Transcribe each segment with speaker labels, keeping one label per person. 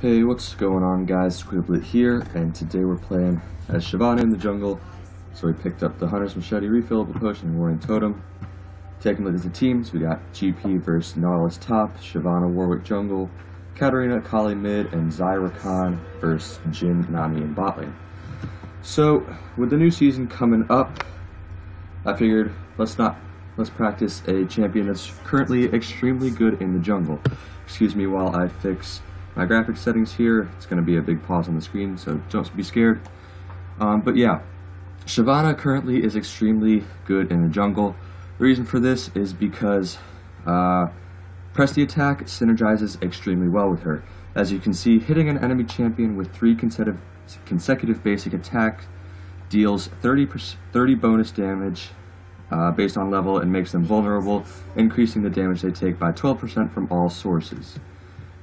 Speaker 1: Hey, what's going on guys? Squiblet here, and today we're playing uh, as Shyvana in the jungle. So we picked up the Hunter's Machete refillable potion and Warding Totem. Taking a look at the teams, we got GP versus Nautilus top, Shyvana Warwick jungle, Katarina Kali mid, and Xayah Rakan versus Jhin, Nami and bot lane. So, with the new season coming up, I figured let's not let's practice a champion that's currently extremely good in the jungle. Excuse me while I fix my graphics settings here. It's going to be a big pause on the screen, so don't be scared. Um, but yeah, Shyvana currently is extremely good in the jungle. The reason for this is because uh, Press the Attack synergizes extremely well with her. As you can see, hitting an enemy champion with three consecutive, consecutive basic attack deals 30, 30 bonus damage uh, based on level and makes them vulnerable, increasing the damage they take by 12% from all sources.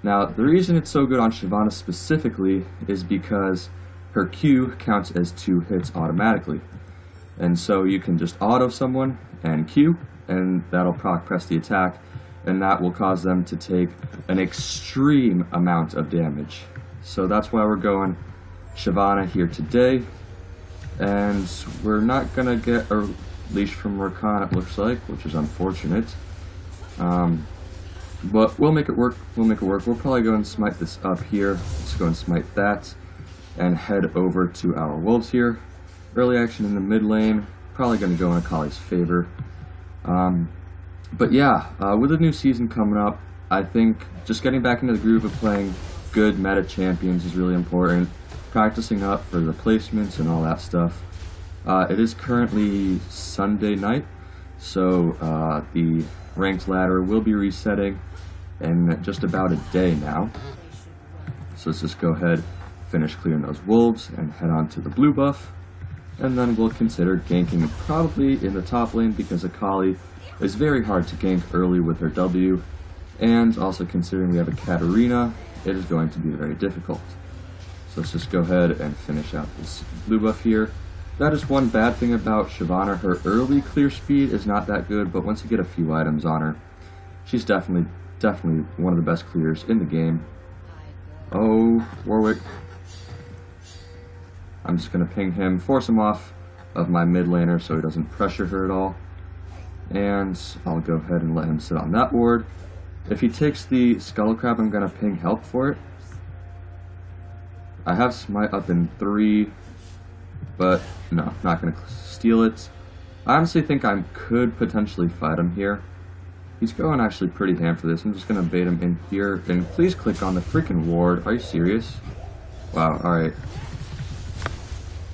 Speaker 1: Now, the reason it's so good on Shyvana specifically is because her Q counts as two hits automatically. And so you can just auto someone and Q, and that'll proc press the attack, and that will cause them to take an extreme amount of damage. So that's why we're going Shyvana here today. And we're not going to get a leash from Rakan, it looks like, which is unfortunate. Um, but we'll make it work. We'll make it work. We'll probably go and smite this up here. Let's go and smite that. And head over to our wolves here. Early action in the mid lane. Probably going to go in Akali's favor. Um, but yeah, uh, with the new season coming up, I think just getting back into the groove of playing good meta champions is really important. Practicing up for the placements and all that stuff. Uh, it is currently Sunday night, so uh, the ranked ladder will be resetting in just about a day now. So let's just go ahead, finish clearing those wolves, and head on to the blue buff. And then we'll consider ganking probably in the top lane because Akali is very hard to gank early with her W. And also considering we have a Katarina, it is going to be very difficult. So let's just go ahead and finish out this blue buff here. That is one bad thing about Shyvana. Her early clear speed is not that good, but once you get a few items on her, she's definitely, definitely one of the best clears in the game. Oh, Warwick. I'm just going to ping him, force him off of my mid laner so he doesn't pressure her at all. And I'll go ahead and let him sit on that ward. If he takes the Scuttle Crab, I'm going to ping help for it. I have Smite up in three, but no, not going to steal it. I honestly think I could potentially fight him here. He's going actually pretty ham for this. I'm just going to bait him in here. And please click on the freaking ward. Are you serious? Wow, alright.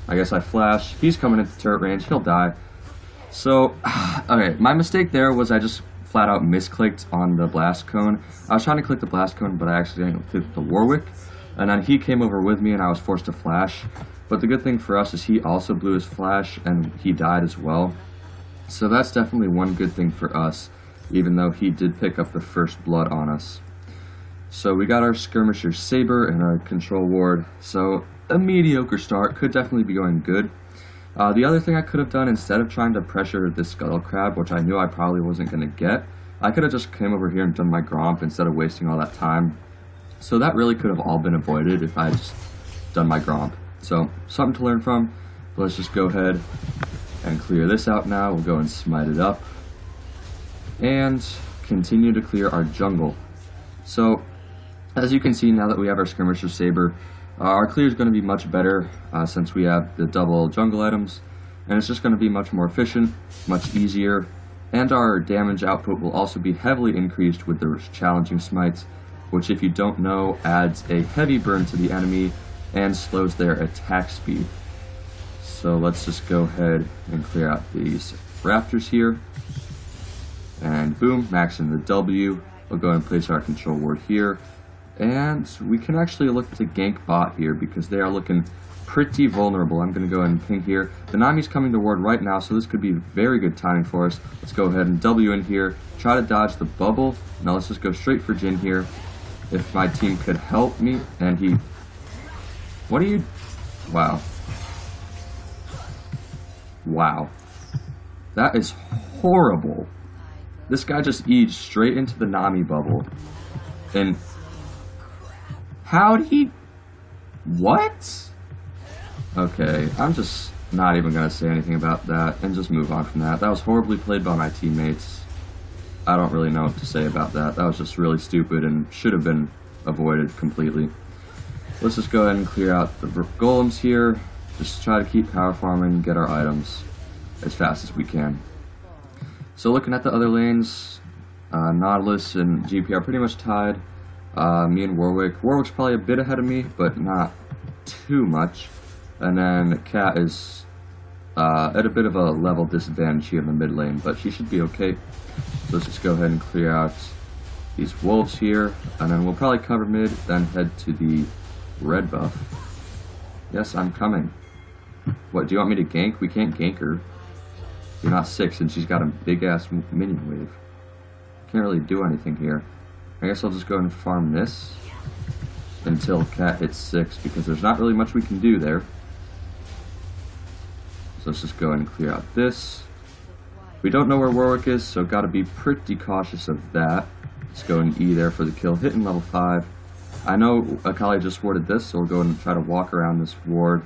Speaker 1: I guess I flash. He's coming into turret range. He'll die. So, okay, my mistake there was I just flat out misclicked on the blast cone. I was trying to click the blast cone, but I accidentally clicked the Warwick. And then he came over with me and I was forced to flash. But the good thing for us is he also blew his flash and he died as well. So that's definitely one good thing for us, even though he did pick up the first blood on us. So we got our skirmisher Saber and our control ward. So a mediocre start, could definitely be going good. Uh, the other thing I could have done, instead of trying to pressure this Scuttle Crab, which I knew I probably wasn't going to get, I could have just came over here and done my Gromp instead of wasting all that time. So that really could have all been avoided if I had just done my Gromp. So, something to learn from. Let's just go ahead and clear this out now. We'll go and smite it up. And continue to clear our jungle. So, as you can see, now that we have our Skirmisher Saber, uh, our clear is going to be much better uh, since we have the double jungle items. And it's just going to be much more efficient, much easier. And our damage output will also be heavily increased with the challenging smites, which if you don't know, adds a heavy burn to the enemy and slows their attack speed. So let's just go ahead and clear out these raptors here. And boom, max in the W. We'll go and place our control ward here. And we can actually look to gank bot here because they are looking pretty vulnerable. I'm going to go ahead and ping here. The Nami's coming to ward right now, so this could be very good timing for us. Let's go ahead and W in here. Try to dodge the bubble. Now let's just go straight for Jhin here. If my team could help me, and he what are you... Wow. Wow. That is horrible. This guy just eats straight into the Nami bubble. And How'd he... What? Okay, I'm just not even going to say anything about that and just move on from that. That was horribly played by my teammates. I don't really know what to say about that. That was just really stupid and should have been avoided completely. Let's just go ahead and clear out the golems here. Just try to keep power farming get our items as fast as we can. So looking at the other lanes, uh, Nautilus and GP are pretty much tied. Uh, me and Warwick. Warwick's probably a bit ahead of me, but not too much. And then Cat is uh, at a bit of a level disadvantage here in the mid lane, but she should be okay. So let's just go ahead and clear out these wolves here, and then we'll probably cover mid, then head to the red buff. Yes, I'm coming. What, do you want me to gank? We can't gank her. You're not six, and she's got a big-ass minion wave. Can't really do anything here. I guess I'll just go and farm this until cat hits six, because there's not really much we can do there. So let's just go and clear out this. We don't know where Warwick is, so gotta be pretty cautious of that. Let's go and E there for the kill. Hitting level 5. I know Akali just warded this, so we'll go and try to walk around this ward.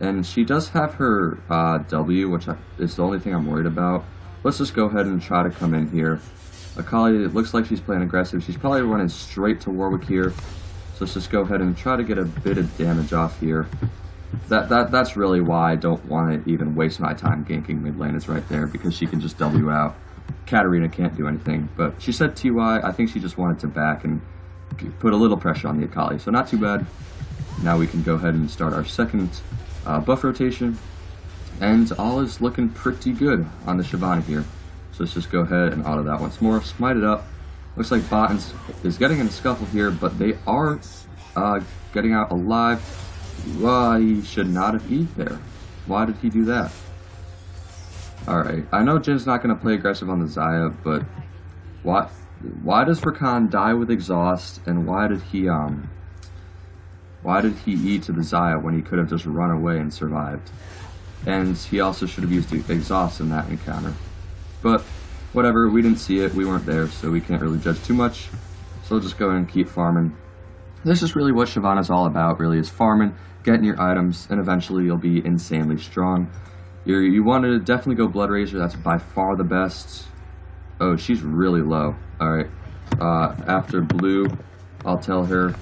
Speaker 1: And she does have her uh, W, which is the only thing I'm worried about. Let's just go ahead and try to come in here. Akali, it looks like she's playing aggressive. She's probably running straight to Warwick here. So let's just go ahead and try to get a bit of damage off here. That, that That's really why I don't want to even waste my time ganking mid lane is right there, because she can just W out. Katarina can't do anything, but she said TY. I think she just wanted to back and put a little pressure on the Akali, so not too bad. Now we can go ahead and start our second uh, buff rotation, and all is looking pretty good on the Shyvana here. So let's just go ahead and auto that once more, smite it up. Looks like Bottins is getting in a scuffle here, but they are uh, getting out alive. Well, he should not have eat there. Why did he do that? Alright, I know Jhin's not going to play aggressive on the Xayah, but why, why does Rakan die with exhaust, and why did he, um, why did he eat to the Xayah when he could have just run away and survived? And he also should have used exhaust in that encounter. But, whatever, we didn't see it, we weren't there, so we can't really judge too much. So we'll just go and keep farming. This is really what Shyvana's all about, really, is farming, getting your items, and eventually you'll be insanely strong. You're, you want to definitely go Blood Razor, that's by far the best. Oh, she's really low. Alright, uh, after blue, I'll tell her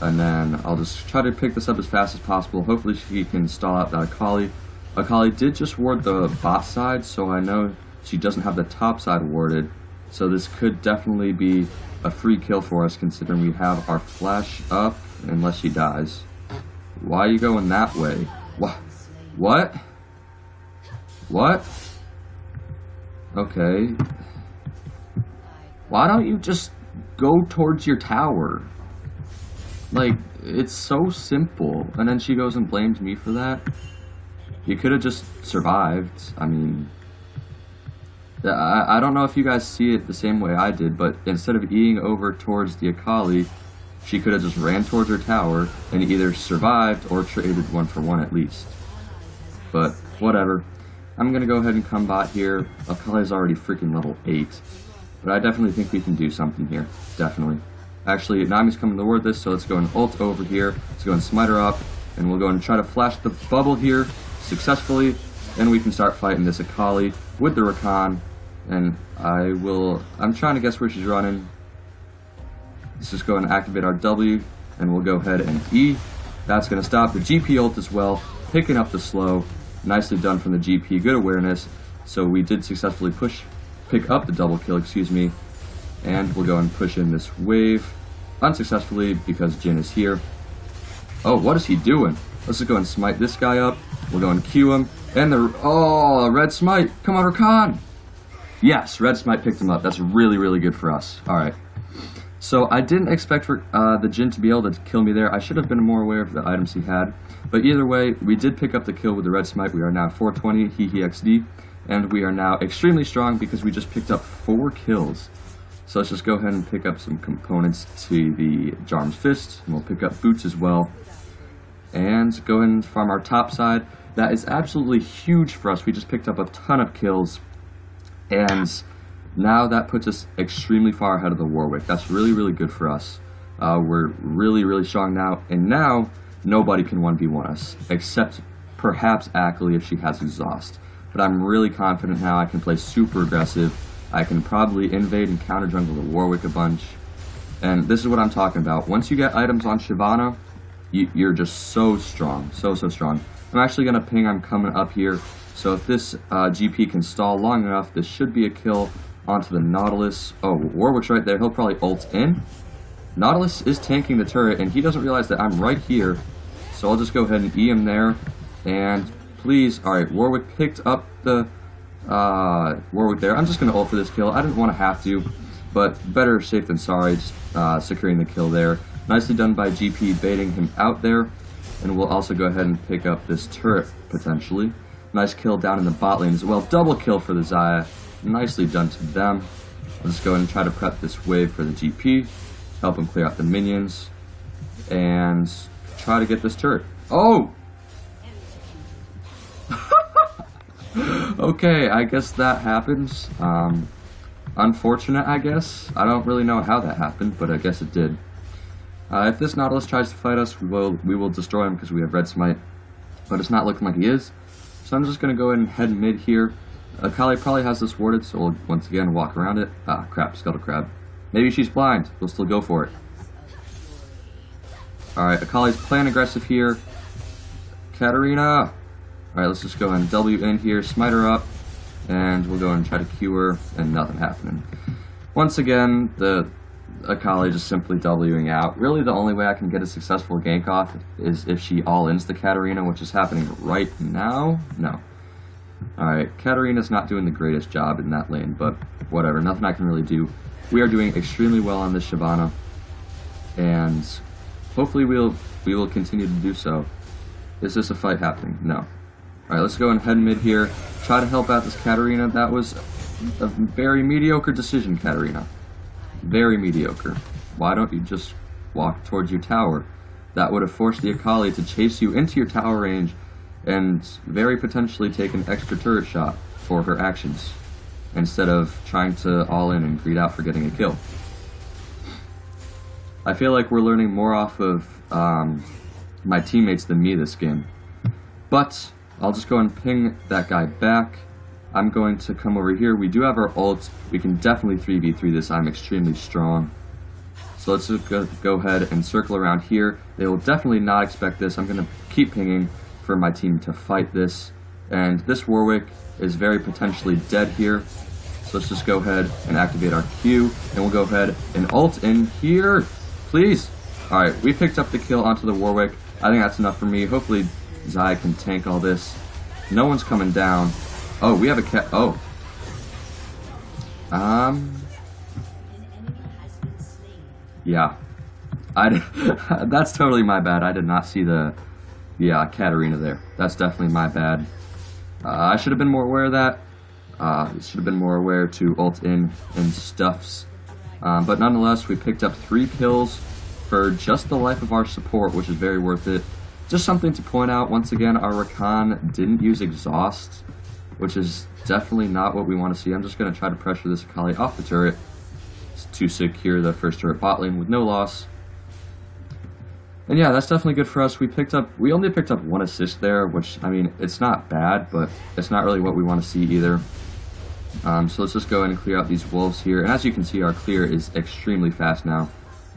Speaker 1: and then I'll just try to pick this up as fast as possible. Hopefully she can stall out that Akali. Akali did just ward the bot side, so I know she doesn't have the top side warded. So this could definitely be a free kill for us considering we have our flash up unless she dies. Why are you going that way? What? What? What? Okay. Why don't you just go towards your tower? Like, it's so simple. And then she goes and blames me for that. You could have just survived. I mean, I, I don't know if you guys see it the same way I did, but instead of eating over towards the Akali, she could have just ran towards her tower and either survived or traded one for one at least. But, whatever. I'm gonna go ahead and come bot here. Akali is already freaking level 8. But I definitely think we can do something here. Definitely. Actually, Nami's coming toward this, so let's go and ult over here. Let's go and smite her up, and we'll go and try to flash the bubble here successfully. Then we can start fighting this Akali with the Rakan, and I will... I'm trying to guess where she's running. Let's just go and activate our W, and we'll go ahead and E. That's going to stop the GP ult as well, picking up the slow. Nicely done from the GP, good awareness. So we did successfully push, pick up the double kill, excuse me, and we'll go and push in this wave unsuccessfully because Jhin is here. Oh, what is he doing? Let's just go and smite this guy up. We'll go and Q him. And the... Oh, red smite. Come on, Rakan. Yes, red smite picked him up. That's really, really good for us. All right. So I didn't expect for, uh, the Jhin to be able to kill me there. I should have been more aware of the items he had. But either way, we did pick up the kill with the red smite. We are now 420 He He XD. And we are now extremely strong because we just picked up four kills. So let's just go ahead and pick up some components to the Jaurim's Fist, and we'll pick up boots as well. And go ahead and farm our top side. That is absolutely huge for us. We just picked up a ton of kills. And now that puts us extremely far ahead of the Warwick. That's really, really good for us. Uh, we're really, really strong now, and now nobody can 1v1 us, except perhaps Akali if she has exhaust. But I'm really confident now I can play super aggressive. I can probably invade and counter jungle the Warwick a bunch. And this is what I'm talking about. Once you get items on Shyvana, you, are just so strong, so, so strong. I'm actually going to ping I'm coming up here. So if this uh, GP can stall long enough, this should be a kill onto the Nautilus. Oh, Warwick's right there. He'll probably ult in. Nautilus is tanking the turret, and he doesn't realize that I'm right here. So I'll just go ahead and E him there. And please, alright, Warwick picked up the uh, Warwick there. I'm just going to ult for this kill. I didn't want to have to, but better safe than sorry, just uh, securing the kill there. Nicely done by GP baiting him out there. And we'll also go ahead and pick up this turret, potentially. Nice kill down in the bot lane as well. Double kill for the Xayah. Nicely done to them. Let's go ahead and try to prep this wave for the GP. Help him clear out the minions. And try to get this turret. Oh! Okay, I guess that happens. Um, unfortunate, I guess. I don't really know how that happened, but I guess it did. Uh, if this Nautilus tries to fight us, we will we will destroy him because we have Red Smite. But it's not looking like he is. So I'm just going to go ahead and head mid here. Akali probably has this warded, so we'll once again walk around it. Ah, crap, Scuttle Crab. Maybe she's blind. We'll still go for it. Alright, Akali's playing aggressive here. Katarina! Alright, let's just go and W in here, smite her up, and we'll go and try to her, and nothing happening. Once again, the Akali just simply Wing out. Really, the only way I can get a successful gank off is if she all-ins the Katarina, which is happening right now. No. Alright, Katarina's not doing the greatest job in that lane, but whatever, nothing I can really do. We are doing extremely well on this Shyvana, and hopefully we'll we will continue to do so. Is this a fight happening? No. Alright, let's go and head mid here. Try to help out this Katarina. That was a very mediocre decision, Katarina. Very mediocre. Why don't you just walk towards your tower? That would have forced the Akali to chase you into your tower range and very potentially take an extra turret shot for her actions, instead of trying to all in and greed out for getting a kill. I feel like we're learning more off of um, my teammates than me this game. But I'll just go and ping that guy back. I'm going to come over here. We do have our ult. We can definitely 3v3 this. I'm extremely strong. So let's go ahead and circle around here. They will definitely not expect this. I'm going to keep pinging for my team to fight this. And this Warwick is very potentially dead here. So let's just go ahead and activate our Q. And we'll go ahead and ult in here. Please. Alright, we picked up the kill onto the Warwick. I think that's enough for me. Hopefully Xayah can tank all this. No one's coming down. Oh, we have a cat. Oh. Um. Yeah. I. that's totally my bad. I did not see the. Yeah, Katarina there. That's definitely my bad. Uh, I should have been more aware of that. Uh, should have been more aware to ult in and stuffs. Um, but nonetheless, we picked up three kills for just the life of our support, which is very worth it. Just something to point out, once again, our Rakan didn't use exhaust, which is definitely not what we want to see. I'm just going to try to pressure this Akali off the turret to secure the first turret bot lane with no loss. And yeah, that's definitely good for us. We picked up, we only picked up one assist there, which, I mean, it's not bad, but it's not really what we want to see either. Um, so let's just go and clear out these wolves here. And as you can see, our clear is extremely fast now.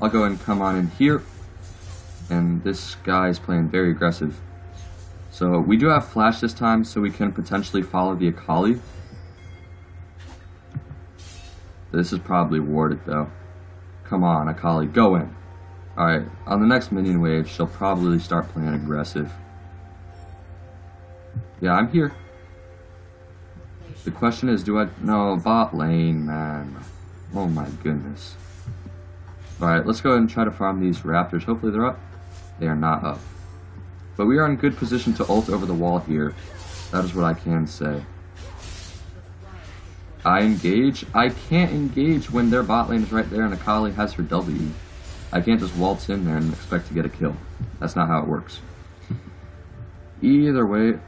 Speaker 1: I'll go and come on in here and this guy is playing very aggressive. So we do have flash this time, so we can potentially follow the Akali. This is probably warded though. Come on, Akali, go in. Alright, on the next minion wave, she'll probably start playing aggressive. Yeah, I'm here. The question is, do I... No, bot lane, man. Oh my goodness. Alright, let's go ahead and try to farm these raptors. Hopefully they're up. They are not up. But we are in good position to ult over the wall here. That is what I can say. I engage. I can't engage when their bot lane is right there and Akali has her W. I can't just waltz in there and expect to get a kill. That's not how it works. Either way,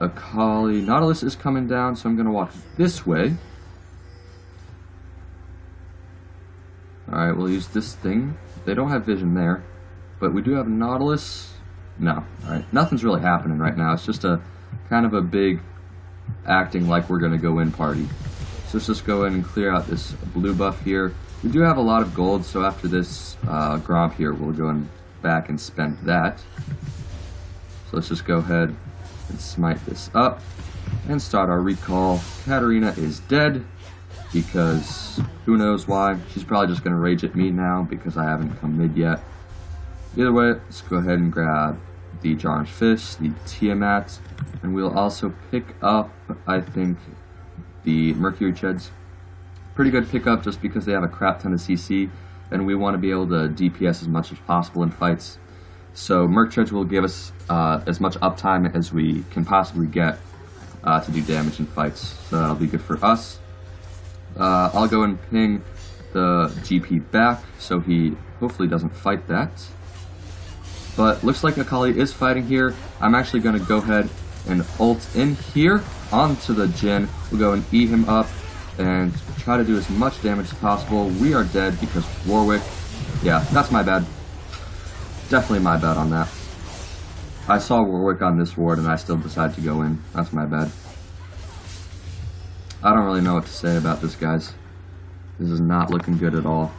Speaker 1: Akali... Nautilus is coming down, so I'm going to walk this way. Alright, we'll use this thing They don't have vision there. But we do have Nautilus. No. Alright. Nothing's really happening right now. It's just a kind of a big acting like we're going to go in party. So let's just go in and clear out this blue buff here. We do have a lot of gold, so after this uh, Gromp here, we'll go in back and spend that. So let's just go ahead and smite this up and start our recall. Katarina is dead because who knows why. She's probably just going to rage at me now because I haven't come mid yet. Either way, let's go ahead and grab the Jaurim's Fist, the Tiamat, and we'll also pick up, I think, the Mercury Treads. Pretty good pickup just because they have a crap ton of CC, and we want to be able to DPS as much as possible in fights. So Merc Treads will give us uh, as much uptime as we can possibly get uh, to do damage in fights. So that'll be good for us. Uh, I'll go and ping the GP back so he hopefully doesn't fight that. But looks like Akali is fighting here. I'm actually going to go ahead and ult in here onto the Jhin. We'll go and eat him up and try to do as much damage as possible. We are dead because Warwick. Yeah, that's my bad. Definitely my bad on that. I saw Warwick on this ward and I still decided to go in. That's my bad. I don't really know what to say about this, guys. This is not looking good at all.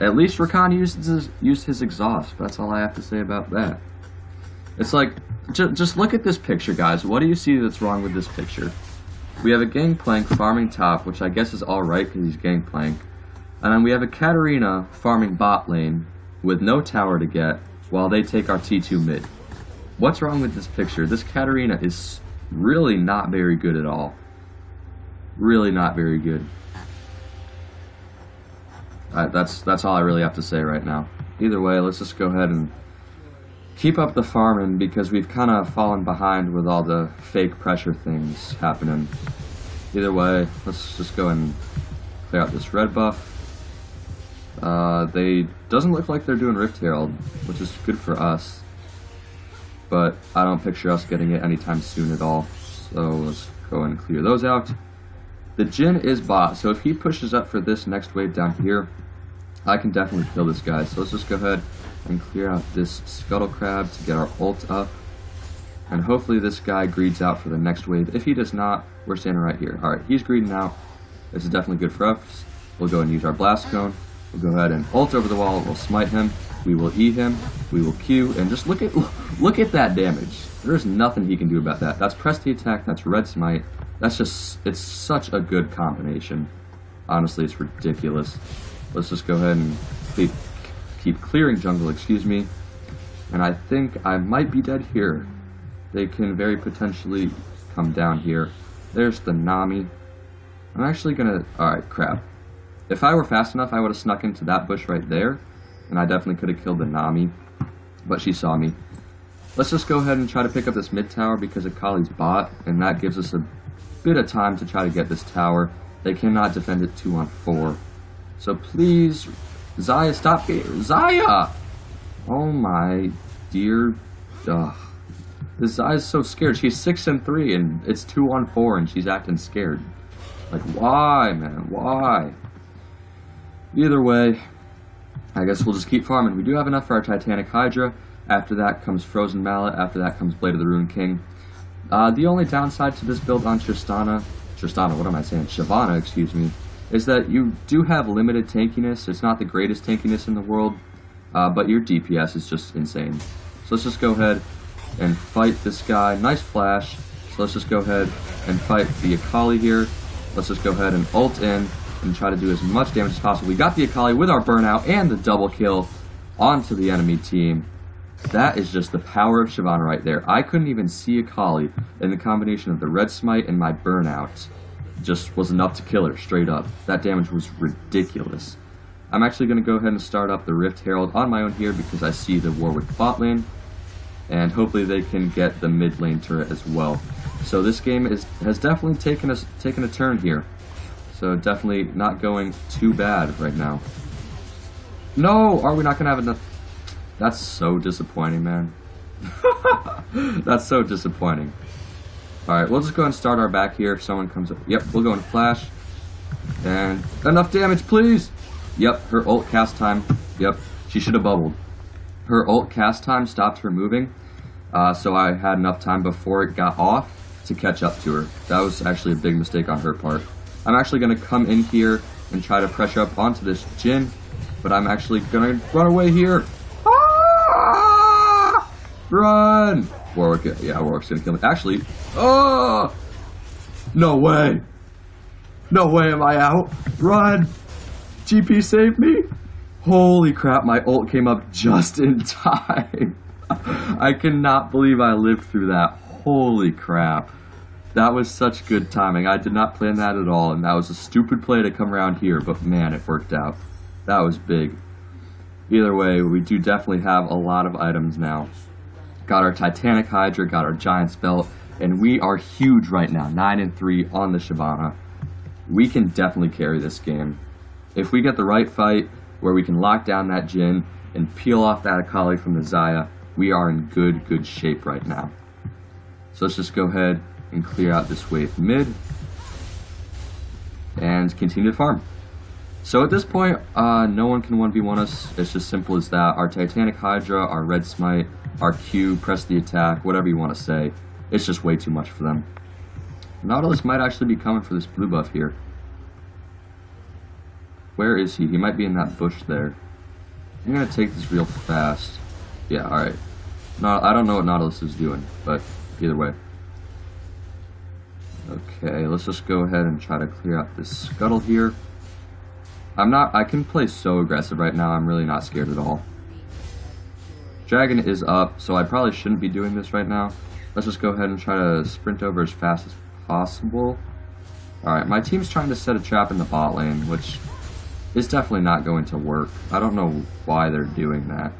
Speaker 1: At least Rakan used his, used his exhaust. That's all I have to say about that. It's like, ju just look at this picture, guys. What do you see that's wrong with this picture? We have a Gangplank farming top, which I guess is alright because he's Gangplank. And then we have a Katarina farming bot lane with no tower to get while they take our T2 mid. What's wrong with this picture? This Katarina is really not very good at all. Really not very good. Uh, that's that's all I really have to say right now. Either way, let's just go ahead and keep up the farming because we've kind of fallen behind with all the fake pressure things happening. Either way, let's just go and clear out this red buff. Uh, they doesn't look like they're doing Rift Herald, which is good for us. But I don't picture us getting it anytime soon at all. So let's go and clear those out. The Jhin is bot, so if he pushes up for this next wave down here, I can definitely kill this guy. So let's just go ahead and clear out this Scuttle Crab to get our ult up. And hopefully this guy greeds out for the next wave. If he does not, we're standing right here. Alright, he's greeding out. This is definitely good for us. We'll go and use our Blast Cone. We'll go ahead and ult over the wall. We'll smite him. We will E him. We will Q. And just look at look at that damage. There's nothing he can do about that. That's press the attack. That's red smite. That's just, it's such a good combination. Honestly, it's ridiculous. Let's just go ahead and keep, keep clearing jungle, excuse me. And I think I might be dead here. They can very potentially come down here. There's the Nami. I'm actually gonna, alright, crap. If I were fast enough, I would have snuck into that bush right there. And I definitely could have killed the Nami. But she saw me. Let's just go ahead and try to pick up this mid tower because Akali's bot, and that gives us a bit of time to try to get this tower. They cannot defend it 2 on 4. So please, Xayah, stop Xayah, Oh my dear. Ugh. This Xayah's so scared. She's 6 and 3 and it's 2 on 4 and she's acting scared. Like, why, man? Why? Either way, I guess we'll just keep farming. We do have enough for our Titanic Hydra. After that comes Frozen Mallet. After that comes Blade of the Ruined King. Uh, the only downside to this build on Tristana, Tristana, what am I saying? Shyvana, excuse me, is that you do have limited tankiness. It's not the greatest tankiness in the world, uh, but your DPS is just insane. So let's just go ahead and fight this guy. Nice flash. So let's just go ahead and fight the Akali here. Let's just go ahead and ult in and try to do as much damage as possible. We got the Akali with our burnout and the double kill onto the enemy team. That is just the power of Shyvana right there. I couldn't even see Akali, and the combination of the red smite and my burnout just was enough to kill her straight up. That damage was ridiculous. I'm actually going to go ahead and start up the Rift Herald on my own here because I see the Warwick bot lane, and hopefully they can get the mid lane turret as well. So this game is has definitely taken a, taken a turn here. So definitely not going too bad right now. No! Are we not going to have enough that's so disappointing, man. That's so disappointing. Alright, we'll just go and start our back here if someone comes up. Yep, we'll go and flash. And enough damage, please! Yep, her ult cast time. Yep, she should have bubbled. Her ult cast time stopped her moving, uh, so I had enough time before it got off to catch up to her. That was actually a big mistake on her part. I'm actually going to come in here and try to pressure up onto this Jhin, but I'm actually going to run away here. Run! Warwick, yeah, Warwick's to kill me. Actually, oh! No way! No way am I out! Run! GP saved me! Holy crap, my ult came up just in time. I cannot believe I lived through that. Holy crap. That was such good timing. I did not plan that at all, and that was a stupid play to come around here, but man, it worked out. That was big. Either way, we do definitely have a lot of items now. Got our Titanic Hydra, got our Giant's Belt, and we are huge right now, 9 and 3 on the Shyvana. We can definitely carry this game. If we get the right fight where we can lock down that Jhin and peel off that Akali from the Xayah, we are in good, good shape right now. So let's just go ahead and clear out this wave mid and continue to farm. So at this point, uh, no one can 1v1 us. It's just simple as that. Our Titanic Hydra, our Red Smite, our press the attack, whatever you want to say. It's just way too much for them. Nautilus might actually be coming for this blue buff here. Where is he? He might be in that bush there. I'm gonna take this real fast. Yeah, alright. No, I don't know what Nautilus is doing, but either way. Okay, let's just go ahead and try to clear out this scuttle here. I'm not, I can play so aggressive right now, I'm really not scared at all. Dragon is up, so I probably shouldn't be doing this right now. Let's just go ahead and try to sprint over as fast as possible. Alright, my team's trying to set a trap in the bot lane, which is definitely not going to work. I don't know why they're doing that.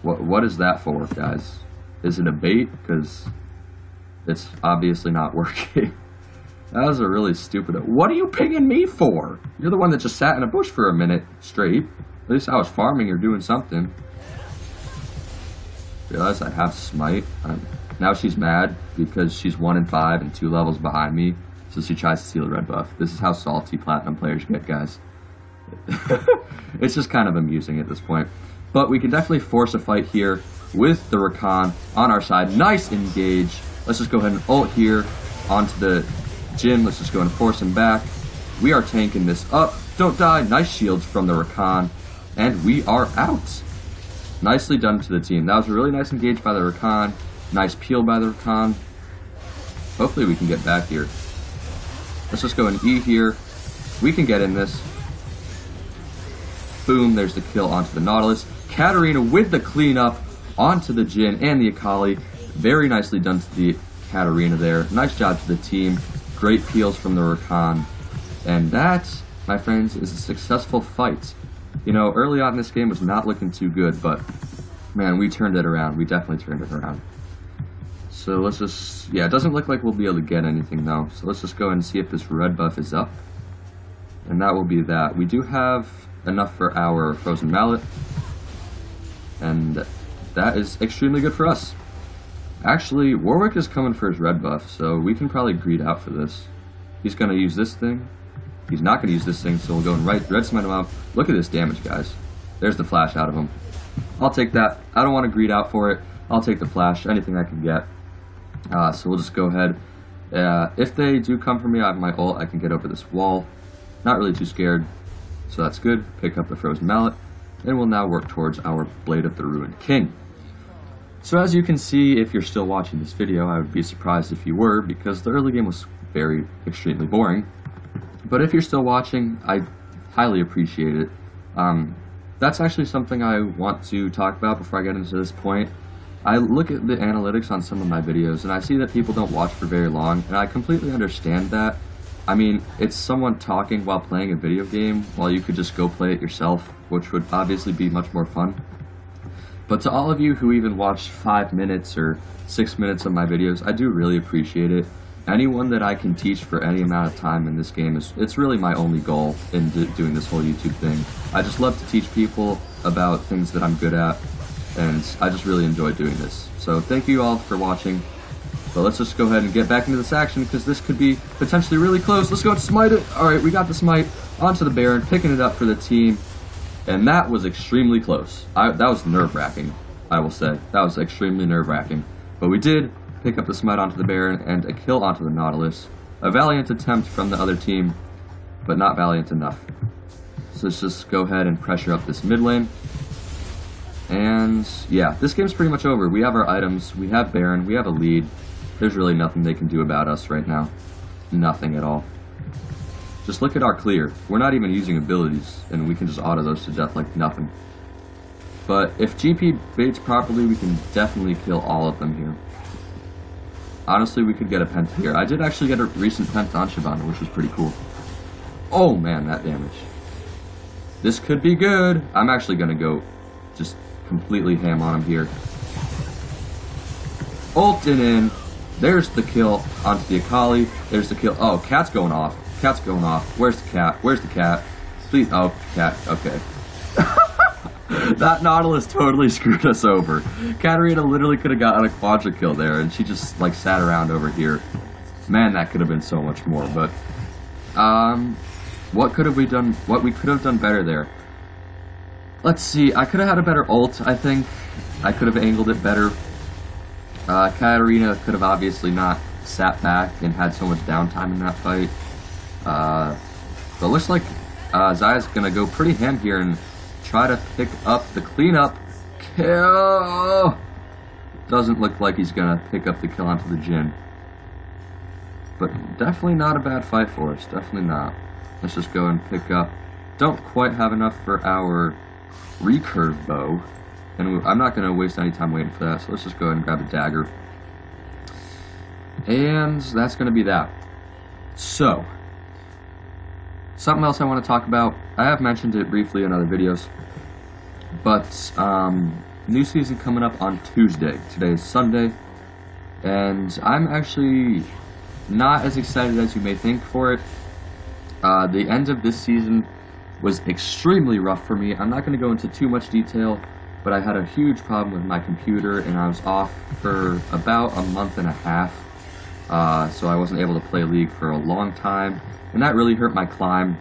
Speaker 1: What What is that for, guys? Is it a bait? Because it's obviously not working. that was a really stupid... What are you pinging me for? You're the one that just sat in a bush for a minute straight. At least I was farming or doing something. Realize I have smite. Um, now she's mad because she's 1 in 5 and 2 levels behind me. So she tries to steal a red buff. This is how salty platinum players get, guys. it's just kind of amusing at this point. But we can definitely force a fight here with the Rakan on our side. Nice engage. Let's just go ahead and ult here onto the Jhin. Let's just go and force him back. We are tanking this up. Don't die. Nice shields from the Rakan. And we are out. Nicely done to the team. That was a really nice engage by the Rakan. Nice peel by the Rakan. Hopefully we can get back here. Let's just go and E here. We can get in this. Boom, there's the kill onto the Nautilus. Katarina with the cleanup onto the Jhin and the Akali. Very nicely done to the Katarina there. Nice job to the team. Great peels from the Rakan. And that, my friends, is a successful fight. You know, early on in this game was not looking too good, but man, we turned it around. We definitely turned it around. So let's just, yeah, it doesn't look like we'll be able to get anything though. So let's just go and see if this red buff is up. And that will be that. We do have enough for our Frozen Mallet. And that is extremely good for us. Actually, Warwick is coming for his red buff, so we can probably greed out for this. He's going to use this thing. He's not going to use this thing, so we'll go and right, red smite him out. Look at this damage, guys. There's the flash out of him. I'll take that. I don't want to greed out for it. I'll take the flash, anything I can get. Uh, so we'll just go ahead. Uh, if they do come for me, I have my ult. I can get over this wall. Not really too scared. So that's good. Pick up the Frozen Mallet. And we'll now work towards our Blade of the Ruined King. So as you can see, if you're still watching this video, I would be surprised if you were, because the early game was very, extremely boring. But if you're still watching, I highly appreciate it. Um, that's actually something I want to talk about before I get into this point. I look at the analytics on some of my videos, and I see that people don't watch for very long, and I completely understand that. I mean, it's someone talking while playing a video game, while you could just go play it yourself, which would obviously be much more fun. But to all of you who even watch five minutes or six minutes of my videos, I do really appreciate it. Anyone that I can teach for any amount of time in this game is it's really my only goal in doing this whole YouTube thing. I just love to teach people about things that I'm good at, and I just really enjoy doing this. So thank you all for watching. But let's just go ahead and get back into this action because this could be potentially really close. Let's go and smite it. All right, we got the smite. onto the Baron, picking it up for the team, and that was extremely close. I, that was nerve-wracking, I will say. That was extremely nerve-wracking. But we did pick up the smite onto the Baron and a kill onto the Nautilus. A valiant attempt from the other team, but not valiant enough. So let's just go ahead and pressure up this mid lane. And yeah, this game's pretty much over. We have our items, we have Baron, we have a lead. There's really nothing they can do about us right now. Nothing at all. Just look at our clear. We're not even using abilities, and we can just auto those to death like nothing. But if GP baits properly, we can definitely kill all of them here. Honestly, we could get a pent here. I did actually get a recent pent on Shyvana, which was pretty cool. Oh man, that damage. This could be good. I'm actually to go just completely ham on him here. Ulting in. There's the kill onto the Akali. There's the kill. Oh, cat's going off. Cat's going off. Where's the cat? Where's the cat? Please. Oh, cat. Okay. that Nautilus totally screwed us over. Katarina literally could have gotten a quadra kill there, and she just like sat around over here. Man, that could have been so much more. But um, what could have we done? What we could have done better there? Let's see. I could have had a better ult. I think I could have angled it better. Uh, Katarina could have obviously not sat back and had so much downtime in that fight. Uh, but looks like uh, Xayah's gonna go pretty ham here and try to pick up the cleanup kill. Doesn't look like he's gonna pick up the kill onto the Jhin. But definitely not a bad fight for us. Definitely not. Let's just go and pick up. Don't quite have enough for our recurve bow. And I'm not to waste any time waiting for that, so let's just go ahead and grab a dagger. And that's to be that. So, something else I want to talk about. I have mentioned it briefly in other videos, but um, new season coming up on Tuesday. Today is Sunday, and I'm actually not as excited as you may think for it. Uh, the end of this season was extremely rough for me. I'm not going to go into too much detail, but I had a huge problem with my computer, and I was off for about a month and a half. Uh, so I wasn't able to play League for a long time, and that really hurt my climb.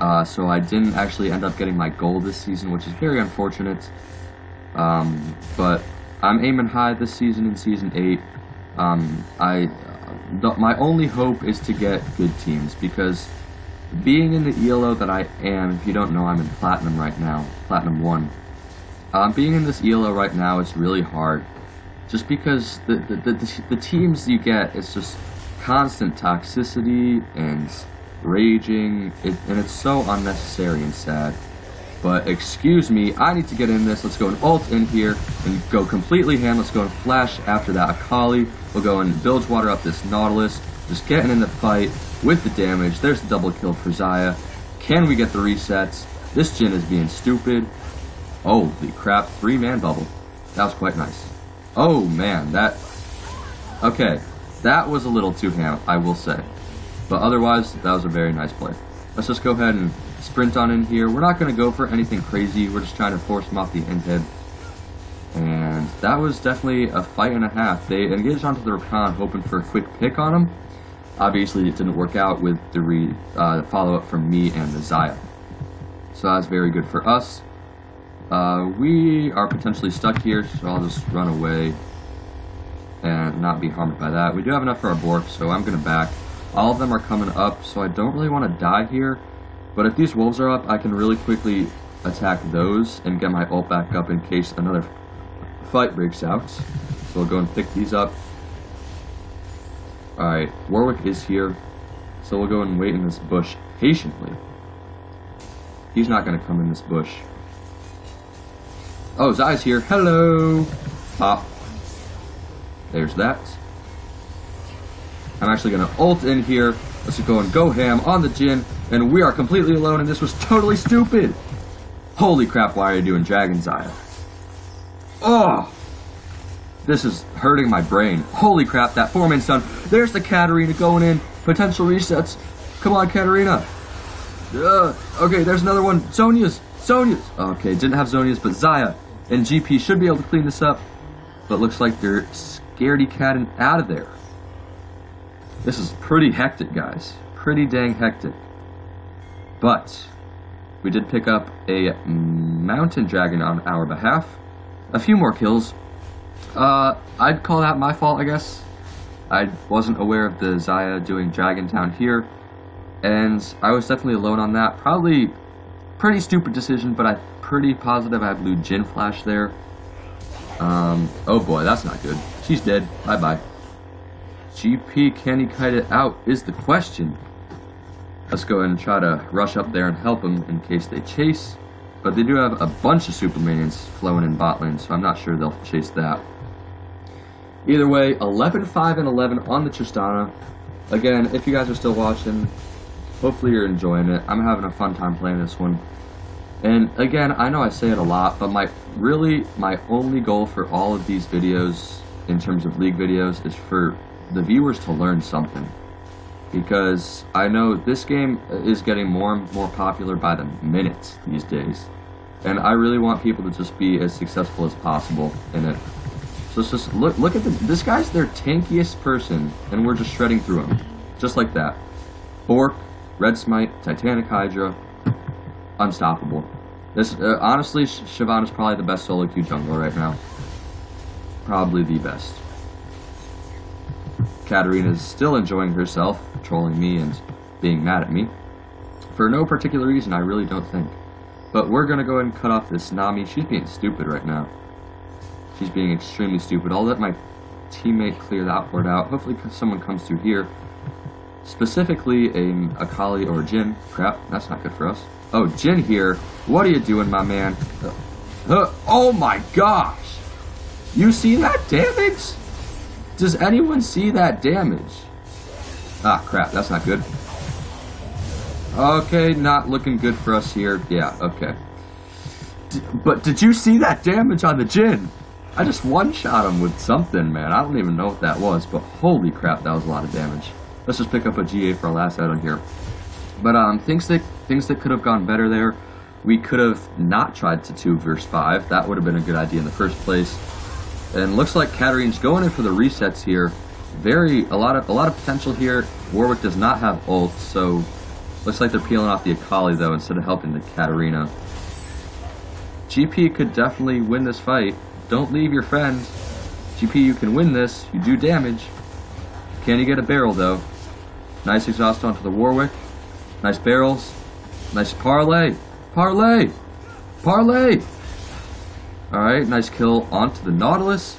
Speaker 1: Uh, so I didn't actually end up getting my goal this season, which is very unfortunate. Um, but I'm aiming high this season in Season 8. Um, I, my only hope is to get good teams, because being in the ELO that I am, if you don't know, I'm in Platinum right now, Platinum 1. Um, being in this ELO right now is really hard, just because the, the, the, the teams you get, it's just constant toxicity and raging, it, and it's so unnecessary and sad. But excuse me, I need to get in this. Let's go and ult in here and go completely ham. Let's go and flash after that Akali. We'll go and bilge water up this Nautilus. Just getting in the fight with the damage. There's the double kill for Xayah. Can we get the resets? This Jhin is being stupid. Holy crap, three-man bubble. That was quite nice. Oh man, that... Okay, that was a little too ham, I will say. But otherwise, that was a very nice play. Let's just go ahead and sprint on in here. We're not going to go for anything crazy. We're just trying to force them off the end head. And that was definitely a fight and a half. They engaged onto the Rakan hoping for a quick pick on him. Obviously, it didn't work out with the uh, follow-up from me and the Xayah. So that's very good for us. Uh, we are potentially stuck here, so I'll just run away and not be harmed by that. We do have enough for our Bork, so I'm going to back. All of them are coming up, so I don't really want to die here. But if these wolves are up, I can really quickly attack those and get my ult back up in case another fight breaks out. So we'll go and pick these up. Alright, Warwick is here, so we'll go and wait in this bush patiently. He's not going to come in this bush. Oh, Zai's here. Hello! Pop. There's that. I'm actually going to ult in here. Let's go and go ham on the Jhin. and we are completely alone, and this was totally stupid! Holy crap, why are you doing Dragon Xayah? Oh! This is hurting my brain. Holy crap, that four-man stun. There's the Katarina going in. Potential resets. Come on, Katarina. Uh, okay, there's another one. Zhonya's. Zhonya's. Okay, didn't have Zhonya's, but Xayah and GP should be able to clean this up. But looks like they're scaredy catting out of there. This is pretty hectic, guys. Pretty dang hectic. But we did pick up a mountain dragon on our behalf. A few more kills. Uh, I'd call that my fault, I guess. I wasn't aware of the Xayah doing Dragon Town here, and I was definitely alone on that. Probably pretty stupid decision, but I'm pretty positive I blew Jhin Flash there. Um, oh boy, that's not good. She's dead. Bye-bye. GP, can he kite it out is the question. Let's go ahead and try to rush up there and help them in case they chase. But they do have a bunch of super minions flowing in bot lane, so I'm not sure they'll chase that. Either way, 11-5 and 11 on the Tristana. Again, if you guys are still watching, hopefully you're enjoying it. I'm having a fun time playing this one. And again, I know I say it a lot, but my really my only goal for all of these videos in terms of league videos is for the viewers to learn something. Because I know this game is getting more and more popular by the minutes these days. And I really want people to just be as successful as possible in it. So it's just look look at the, this guy's their tankiest person, and we're just shredding through him, just like that. Bork, Red Smite, Titanic Hydra, unstoppable. This uh, honestly, Shyvana is probably the best solo queue jungler right now. Probably the best. Katarina is still enjoying herself, trolling me and being mad at me. For no particular reason, I really don't think. But we're gonna go ahead and cut off this Nami. She's being stupid right now. She's being extremely stupid. I'll let my teammate clear that word out. Hopefully someone comes through here. Specifically a Akali or Jhin. Crap, that's not good for us. Oh, Jhin here. What are you doing, my man? Uh, oh my gosh! You see that damage? Does anyone see that damage? Ah, crap, that's not good. Okay, not looking good for us here. Yeah, okay. D but did you see that damage on the Jhin? I just one-shot him with something, man. I don't even know what that was, but holy crap, that was a lot of damage. Let's just pick up a GA for our last item here. But um, things that things that could have gone better there. We could have not tried to two verse five. That would have been a good idea in the first place. And looks like Katarina's going in for the resets here. Very a lot of a lot of potential here. Warwick does not have ult, so looks like they're peeling off the Akali though instead of helping the Katarina. GP could definitely win this fight. Don't leave your friend. GP, you can win this. You do damage. Can you get a barrel, though? Nice exhaust onto the Warwick. Nice barrels. Nice parlay. Parlay. Parlay. Alright, nice kill onto the Nautilus.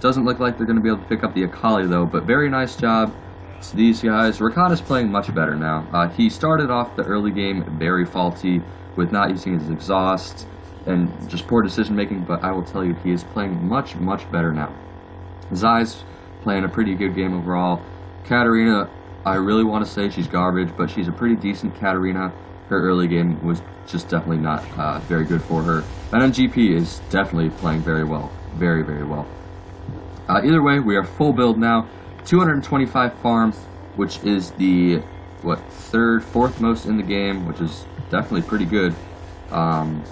Speaker 1: Doesn't look like they're going to be able to pick up the Akali, though, but very nice job to these guys. Rakan is playing much better now. Uh, he started off the early game very faulty with not using his exhaust and just poor decision making, but I will tell you, he is playing much, much better now. Xayah's playing a pretty good game overall. Katarina, I really want to say she's garbage, but she's a pretty decent Katarina. Her early game was just definitely not uh, very good for her. Then GP is definitely playing very well. Very, very well. Uh, either way, we are full build now. 225 farm, which is the, what, third, fourth most in the game, which is definitely pretty good. Um,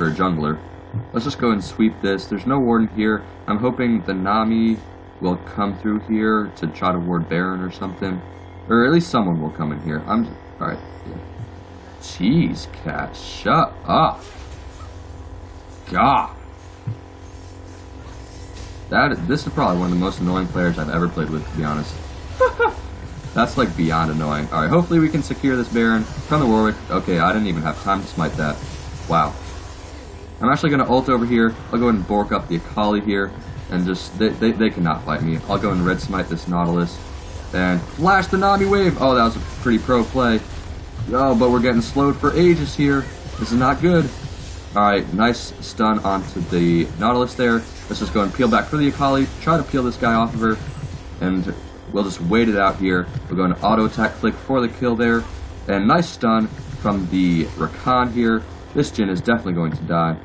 Speaker 1: for a jungler. Let's just go and sweep this. There's no warden here. I'm hoping the Nami will come through here to try to ward Baron or something. Or at least someone will come in here. I'm alright. Jeez, cat, shut up. God. That this is probably one of the most annoying players I've ever played with, to be honest. That's like beyond annoying. Alright, hopefully we can secure this Baron from the Warwick. Okay, I didn't even have time to smite that. Wow. I'm actually going to ult over here. I'll go ahead and bork up the Akali here. And just, they, they, they cannot fight me. I'll go and red smite this Nautilus. And flash the Nami wave. Oh, that was a pretty pro play. Oh, but we're getting slowed for ages here. This is not good. Alright, nice stun onto the Nautilus there. Let's just go and peel back for the Akali. Try to peel this guy off of her. And we'll just wait it out here. We're going to auto attack flick for the kill there. And nice stun from the Rakan here. This Jhin is definitely going to die.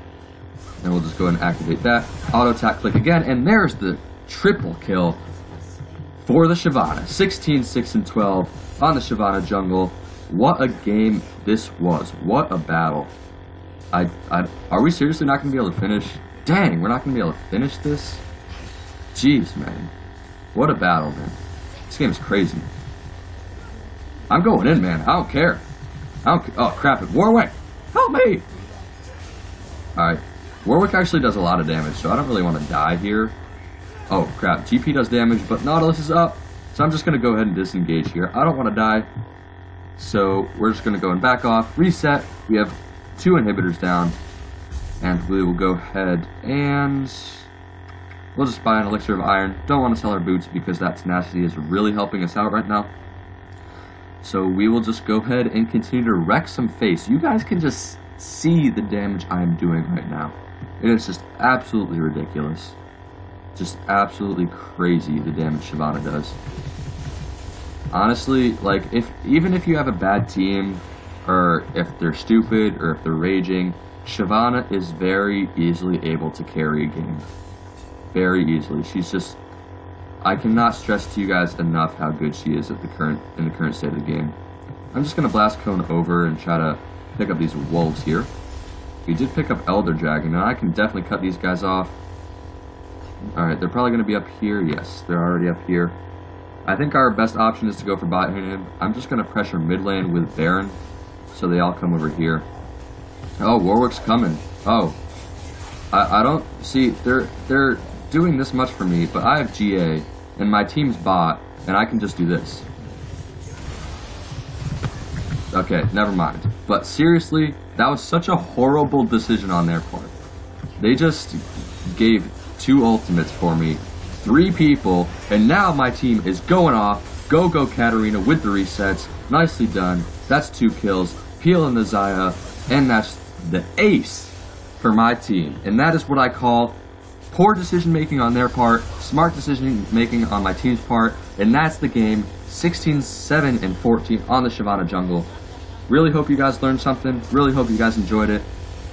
Speaker 1: And we'll just go ahead and activate that. Auto attack click again, and there's the triple kill for the Shyvana. 16, 6, and 12 on the Shyvana jungle. What a game this was. What a battle. I, I, are we seriously not going to be able to finish? Dang, we're not going to be able to finish this? Jeez, man. What a battle, man. This game is crazy. I'm going in, man. I don't care. I don't, oh crap it. Warwick! Help me! Alright. Warwick actually does a lot of damage, so I don't really want to die here. Oh crap, GP does damage, but Nautilus is up. So I'm just going to go ahead and disengage here. I don't want to die. So we're just going to go and back off, reset. We have two inhibitors down. And we will go ahead and we'll just buy an elixir of iron. Don't want to sell our boots because that tenacity is really helping us out right now. So we will just go ahead and continue to wreck some face. You guys can just see the damage I'm doing right now. It is just absolutely ridiculous. Just absolutely crazy the damage Shyvana does. Honestly, like if even if you have a bad team, or if they're stupid, or if they're raging, Shyvana is very easily able to carry a game. Very easily. She's just I cannot stress to you guys enough how good she is at the current in the current state of the game. I'm just gonna blast cone over and try to pick up these wolves here. We did pick up Elder Dragon, and I can definitely cut these guys off. Alright, they're probably going to be up here. Yes, they're already up here. I think our best option is to go for bot lane. I'm just going to pressure mid lane with Baron, so they all come over here. Oh, Warwick's coming. Oh. I, I don't... See, they're, they're doing this much for me, but I have GA, and my team's bot, and I can just do this. Okay, never mind. But seriously, that was such a horrible decision on their part. They just gave two ultimates for me, three people, and now my team is going off. Go, go, Katarina with the resets. Nicely done. That's two kills. Peel and the Xayah, and that's the ace for my team. And that is what I call poor decision making on their part, smart decision making on my team's part, and that's the game 16, 7, and 14 on the Shyvana Jungle. Really hope you guys learned something. Really hope you guys enjoyed it.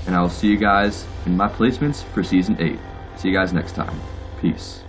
Speaker 1: And I will see you guys in my placements for Season 8. See you guys next time. Peace.